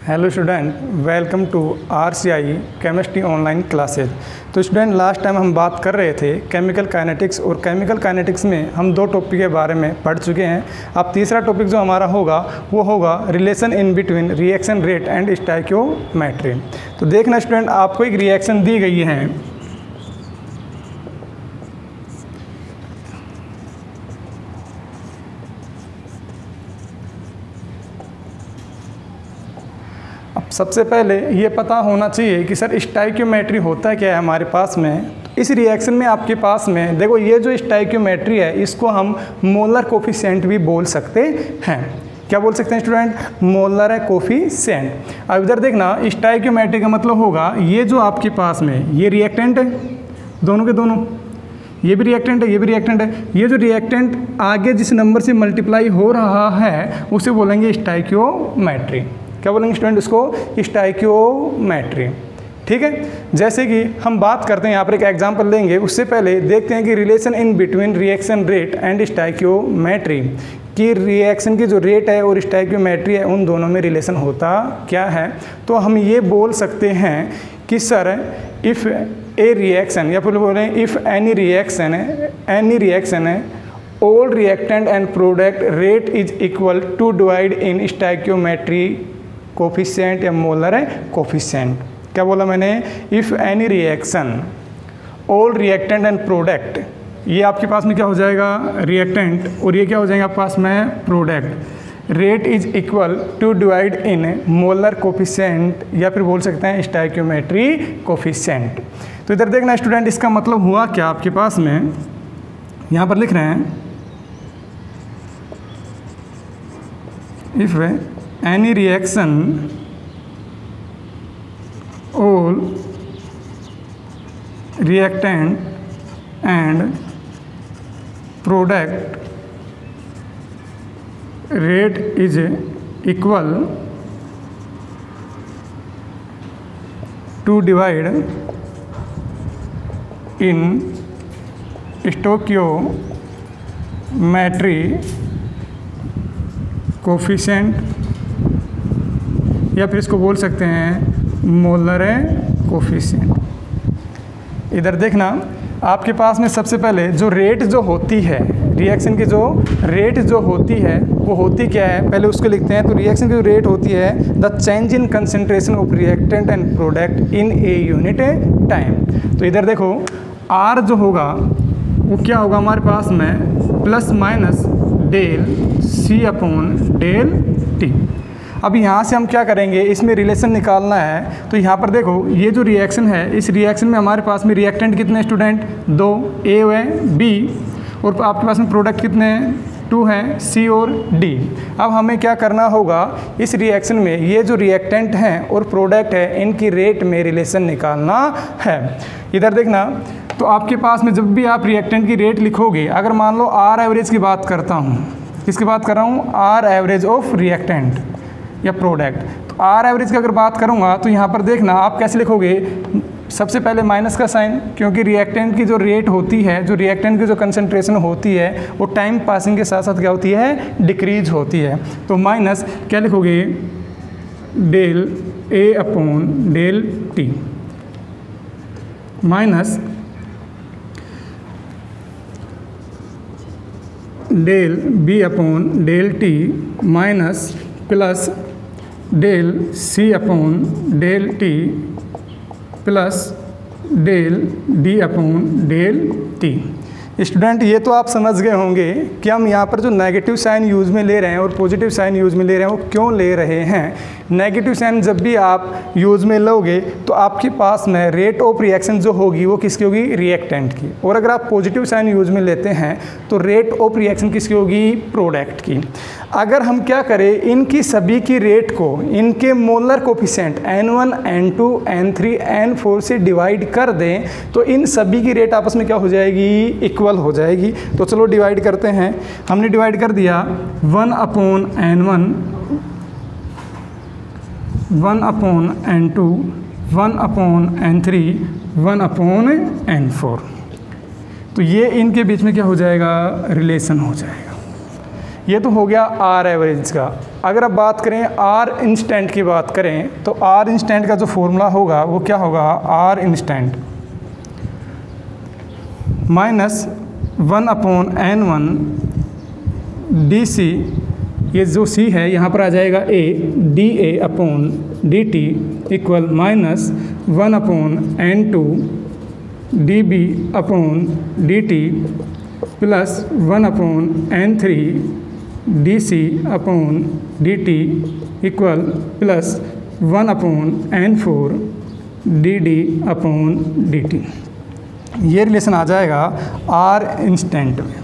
Hello student welcome to RCI chemistry online classes तो student last time हम बात कर रहे थे केमिकल काइनेटिक्स और केमिकल काइनेटिक्स में हम दो टॉपिक के बारे में पढ़ चुके हैं। अब तीसरा टॉपिक जो हमारा होगा, वो होगा relation in between reaction rate and stoichiometry तो देखना स्टूडेंट आपको एक रिएक्शन दी गई है। सबसे पहले ये पता होना चाहिए कि सर स्टाइक्योमेट्री होता क्या है हमारे पास में? इस रिएक्शन में आपके पास में, देखो, ये जो स्टाइक्योमेट्री है, इसको हम मोलर कोफिशिएंट भी बोल सकते हैं। क्या बोल सकते हैं स्टूडेंट? मोलर है कॉफ़ी सेंट अब इधर देखना स्टाइक्योमेट्री का मतलब होगा, ये जो आपके पास में, ये रिएक्टेंट है। दोनों के दोनों। ये भी रिएक्टेंट है, ये भी रिएक्टेंट है। ये जो रिएक्टेंट आगे जिस नंबर से मल्टीप्लाई हो रहा है, उसे बोलेंगे स्टाइक्योमेट्री क्या बोलेंगे स्टूडेंट इसको? स्टाइक्योमेट्री ठीक है? जैसे कि हम बात करते हैं, यहाँ पर एक एग्जांपल लेंगे। उससे पहले देखते हैं कि relation in between reaction rate and stoichiometry कि रिएक्शन की जो रेट है और स्टाइक्योमेट्री है, उन दोनों में रिलेशन होता क्या है? तो हम ये बोल सकते हैं कि सर इफ़ ए रिएक्शन या फिर बोलें इफ़ एनी रिएक्शन है एनी रिएक्शन है, all reactant and product rate is equal to divide in stoichiometry coefficient या मोलर है, कोफिशिएंट। क्या बोला मैंने? If any reaction all reactant and product ये आपके पास में क्या हो जाएगा? रिएक्टेंट और ये क्या हो जाएगा आपके पास में? Product rate is equal to divide in molar coefficient या फिर बोल सकते हैं स्टाइक्योमेट्री कोफिशिएंट तो इधर देखना स्टूडेंट इसका मतलब हुआ क्या आपके पास में? यहाँ पर लिख रहे हैं। If any reaction all reactant and product rate is equal to divide in stoichiometry coefficient या फिर इसको बोल सकते हैं मोलर कोफिशेंट इधर देखना, आपके पास में सबसे पहले जो रेट जो होती है रिएक्शन की जो रेट जो होती है, वो होती क्या है? पहले उसको लिखते हैं तो रिएक्शन की जो रेट होती है the change in concentration of reactant and product in a unit time तो इधर देखो आर जो होगा, वो क्या होगा हमारे पास में? Plus minus del C upon del T अब यहाँ से हम क्या करेंगे? इसमें रिलेशन निकालना है। तो यहाँ पर देखो, ये जो रिएक्शन है, इस रिएक्शन में हमारे पास में रिएक्टेंट कितने स्टूडेंट दो ए है बी और आपके पास में प्रोडक्ट कितने? हैं टू हैं सी और डी अब हमें क्या करना होगा? इस रिएक्शन में ये जो रिएक्टेंट हैं और प्रोडक्ट है, इनकी रेट में रिलेशन निकालना है। इधर देखना तो आपके पास में जब भी आप रिएक्टेंट की रेट लिखोगे, अगर मान लो आर एवरेज की बात करता हूँ किसकी बात कर रहा हूँ आर एवरेज ऑफ़ रिएक्टेंट या प्रोडक्ट। तो आर एवरेज की अगर बात करूँगा तो यहाँ पर देखना, आप कैसे लिखोगे? सबसे पहले माइनस का साइन क्योंकि रिएक्टेंट की जो रेट होती है, जो रिएक्टेंट की जो कंसनट्रेशन होती है, वो टाइम पासिंग के साथ साथ क्या होती है? डिक्रीज होती है। तो माइनस क्या लिखोगे? Del A upon del T minus del B upon del T minus plus del C upon del T plus del D upon del T student ये तो आप समझ गए होंगे कि हम यहाँ पर जो नेगेटिव साइन यूज़ में ले रहे हैं और पॉजिटिव साइन यूज़ में ले रहे हैं वो क्यों ले रहे हैं? नेगेटिव साइन जब भी आप यूज़ में लोगे तो आपके पास में रेट ऑफ़ रिएक्शन जो होगी वो किसकी होगी? रिएक्टेंट की। और अगर आप पॉजिटिव साइन यूज़ में लेते हैं तो रेट ऑफ़ रिएक्शन किसकी होगी? प्रोडक्ट की। अगर हम क्या करें इनकी सभी की रेट को इनके molar coefficient N1, N2, N3, N4 से डिवाइड कर दें तो इन सभी की रेट आपस में क्या हो जाएगी? इक्वल हो जाएगी। तो चलो डिवाइड करते हैं। हमने डिवाइड कर दिया। One upon N one one upon N two one upon N three one upon N four तो ये इनके बीच में क्या हो जाएगा? रिलेशन हो जाएगा। ये तो हो गया आर एवरेज का। अगर आप बात करें आर इंस्टेंट की बात करें तो आर इंस्टेंट का जो फॉर्मूला होगा, वो क्या होगा? R instant minus one upon N one D C ये जो सी है, यहाँ पर आ जाएगा A D A upon D T equal minus one upon N two D B upon D T plus one upon N three D C upon D T equal plus one upon N four D D upon D T ये relation आ जाएगा R instant में।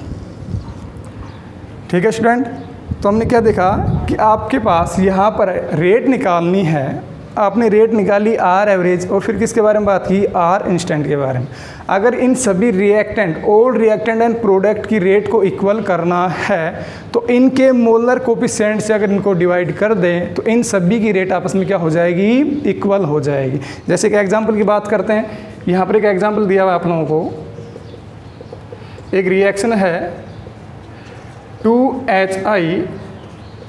ठीक है student तो हमने क्या देखा कि आपके पास यहाँ पर रेट निकालनी है। आपने रेट निकाली आर एवरेज और फिर किसके बारे में बात की? आर इंस्टेंट के बारे में। अगर इन सभी reactant all reactant and product की रेट को इक्वल करना है तो इनके मोलर कोपिसेंट से अगर इनको डिवाइड कर दें तो इन सभी की रेट आपस में क्या हो जाएगी? इक्वल हो जाएगी। जैसे कि एग्ज़ाम्पल की बात करते हैं। यहाँ पर एक एग्ज़ाम्पल दिया हुआ आप लोगों को। एक रिएक्शन है, टू एच आई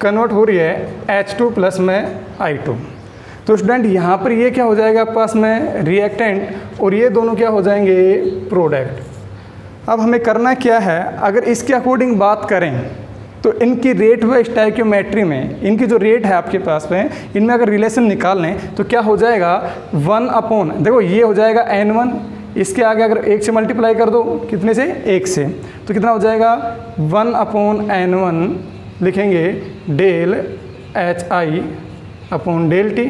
कन्वर्ट हो रही है एच टू प्लस में आई टू। तो स्टूडेंट यहाँ पर ये क्या हो जाएगा पास में? रिएक्टेंट और ये दोनों क्या हो जाएँगे? प्रोडक्ट अब हमें करना क्या है? अगर इसके अकॉर्डिंग बात करें तो इनकी रेट व स्टाइक्योमेट्री में, इनकी जो रेट है आपके पास में, इनमें अगर रिलेशन निकाल लें तो क्या हो जाएगा? वन अपॉन देखो ये हो जाएगा एन वन इसके आगे अगर एक से मल्टीप्लाई कर दो, कितने से? एक से। तो कितना हो जाएगा? वन अपॉन एन वन लिखेंगे del H I upon del T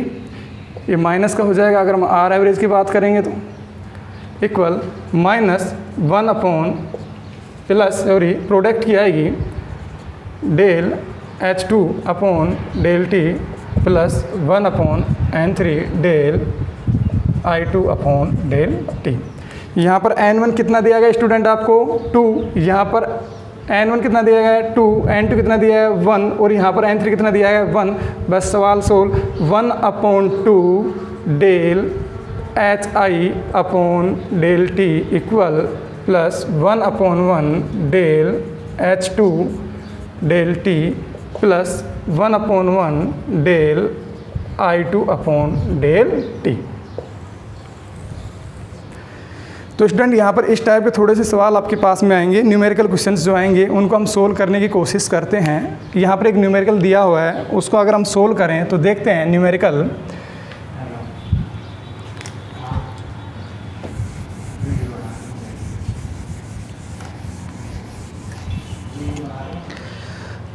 ये माइनस का हो जाएगा, अगर हम आर एवरेज की बात करेंगे तो। Equal minus one upon plus sorry product की आएगी del H two upon del T plus one upon N three del I two upon del T यहाँ पर एन वन कितना दिया गया स्टूडेंट आपको? टू यहाँ पर एन वन कितना दिया गया है? टू एन टू कितना दिया है? वन और यहाँ पर एन थ्री कितना दिया है? वन बस सवाल soul. One upon two del H I upon del T equal plus one upon one del H two del T plus one upon one del I two upon del T तो student यहाँ पर इस type के थोड़े से सवाल आपके पास में आएँगे न्यूमेरिकल क्वेश्चंस जो आएँगे, उनको हम सोल्व करने की कोशिश करते हैं। यहाँ पर एक न्यूमेरिकल दिया हुआ है, उसको अगर हम सोल्व करें तो देखते हैं न्यूमेरिकल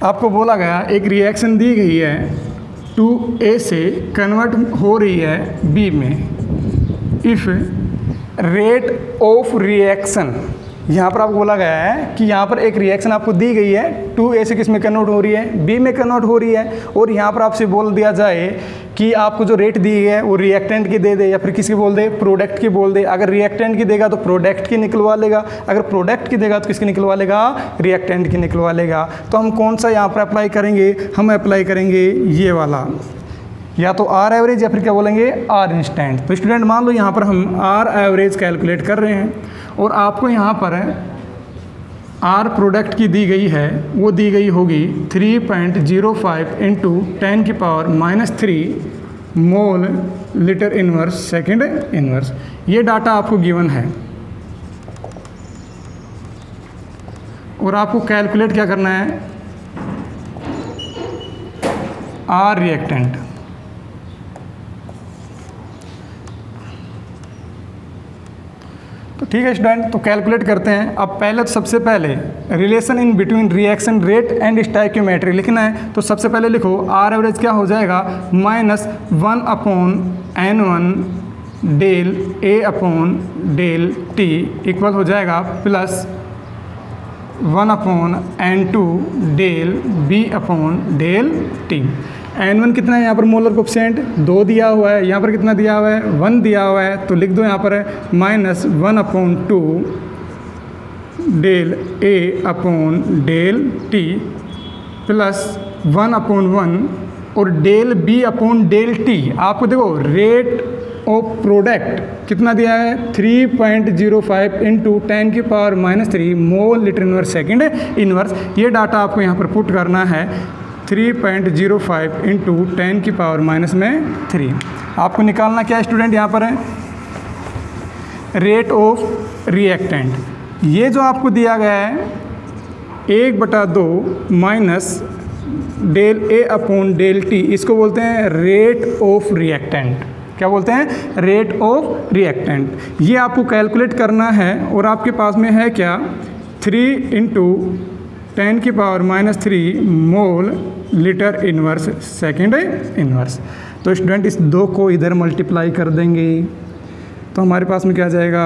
आपको बोला गया, एक रिएक्शन दी गई है टू ए से कन्वर्ट हो रही है बी में। इफ़ रेट ऑफ़ रिएक्शन यहाँ पर आपको बोला गया है कि यहाँ पर एक रिएक्शन आपको दी गई है टू ए से किसमें कन्वर्ट हो रही है? बी में कन्वर्ट हो रही है। और यहाँ पर आपसे बोल दिया जाए कि आपको जो रेट दी है, वो रिएक्टेंट की दे दे या फिर किसकी बोल दे प्रोडक्ट की बोल दे। अगर रिएक्टेंट की देगा तो प्रोडक्ट की निकलवा लेगा। अगर प्रोडक्ट की देगा तो किसकी निकलवा लेगा? रिएक्टेंट की निकलवा लेगा। तो हम कौन सा यहाँ पर अप्लाई करेंगे? हम अप्लाई करेंगे ये वाला। या तो आर एवरेज या फिर क्या बोलेंगे? आर इंस्टेंट तो स्टूडेंट मान लो यहाँ पर हम आर एवरेज कैलकुलेट कर रहे हैं और आपको यहाँ पर आर प्रोडक्ट की दी गई है, वो दी गई होगी 3.05 point zero five into ten की power minus three mole litre inverse second inverse ये डाटा आपको गिवन है। और आपको कैलकुलेट क्या करना है? आर रिएक्टेंट ठीक है स्टूडेंट तो कैलकुलेट करते हैं। अब पहले तो सबसे पहले relation in between reaction rate and stoichiometry लिखना है। तो सबसे पहले लिखो आर एवरेज क्या हो जाएगा? Minus one upon N one del A upon del T equal हो जाएगा। Plus one upon N two del B upon del T N one कितना है यहाँ पर मोलर कोफिशिएंट दो दिया हुआ है। यहाँ पर कितना दिया हुआ है? वन दिया हुआ है। तो लिख दो यहाँ पर minus one upon two del A upon del T plus one upon one और del B upon del T आपको देखो रेट ऑफ़ प्रोडक्ट कितना दिया है? Three point zero five into ten की power minus three mole litre inverse second inverse ये data आपको यहाँ पर पुट करना है। Three point zero five into ten की पावर माइनस में थ्री आपको निकालना क्या स्टूडेंट यहाँ पर है? रेट ऑफ़ रिएक्टेंट ये जो आपको दिया गया है, एक बटा दो minus del A upon del T इसको बोलते हैं रेट ऑफ़ रिएक्टेंट क्या बोलते हैं? रेट ऑफ़ रिएक्टेंट ये आपको कैलकुलेट करना है और आपके पास में है क्या? थ्री इंटू टेन की power minus three mole litre inverse second inverse. तो स्टूडेंट, इस दो को इधर मल्टीप्लाई कर देंगे। तो हमारे पास में क्या जाएगा?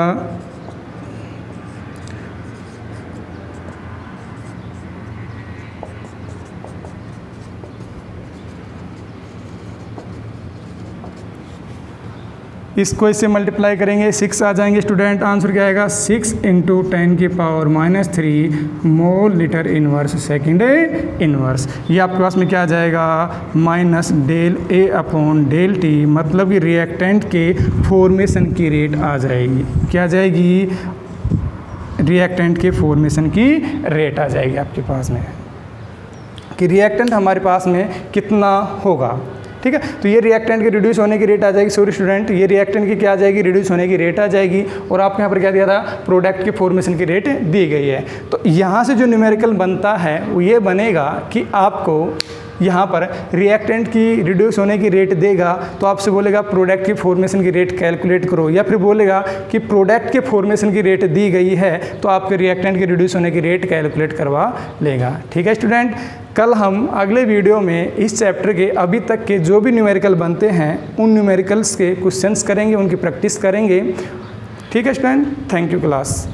इसको इससे मल्टीप्लाई करेंगे सिक्स आ जाएँगे स्टूडेंट आंसर क्या आएगा? सिक्स इंटू टेन की power minus three mole litre inverse second inverse ये आपके पास में क्या आ जाएगा? Minus del A upon del T मतलब कि रिएक्टेंट के फॉर्मेशन की रेट आ जाएगी। क्या जाएगी? रिएक्टेंट के फॉर्मेशन की रेट आ जाएगी आपके पास में। कि रिएक्टेंट हमारे पास में कितना होगा? ठीक है? तो ये रिएक्टेंट की रिड्यूस होने की रेट आ जाएगी सॉरी स्टूडेंट ये रिएक्टेंट की क्या आ जाएगी? रिड्यूस होने की रेट आ जाएगी और आपको यहाँ पर क्या दिया था? प्रोडक्ट की फॉर्मेशन की रेट दी गई है। तो यहाँ से जो न्यूमेरिकल बनता है, वो ये बनेगा कि आपको यहाँ पर रिएक्टेंट की रिड्यूस होने की रेट देगा तो आपसे बोलेगा प्रोडक्ट की फॉर्मेशन की रेट कैलकुलेट करो, या फिर बोलेगा कि प्रोडक्ट के फॉर्मेशन की रेट दी गई है तो आपके रिएक्टेंट की रिड्यूस होने की रेट कैलकुलेट करवा लेगा। ठीक है स्टूडेंट कल हम अगले वीडियो में इस चैप्टर के अभी तक के जो भी न्यूमेरिकल बनते हैं, उन न्यूमेरिकल्स के क्वेश्चंस करेंगे, उनकी प्रैक्टिस करेंगे। ठीक है स्टूडेंट थैंक यू क्लास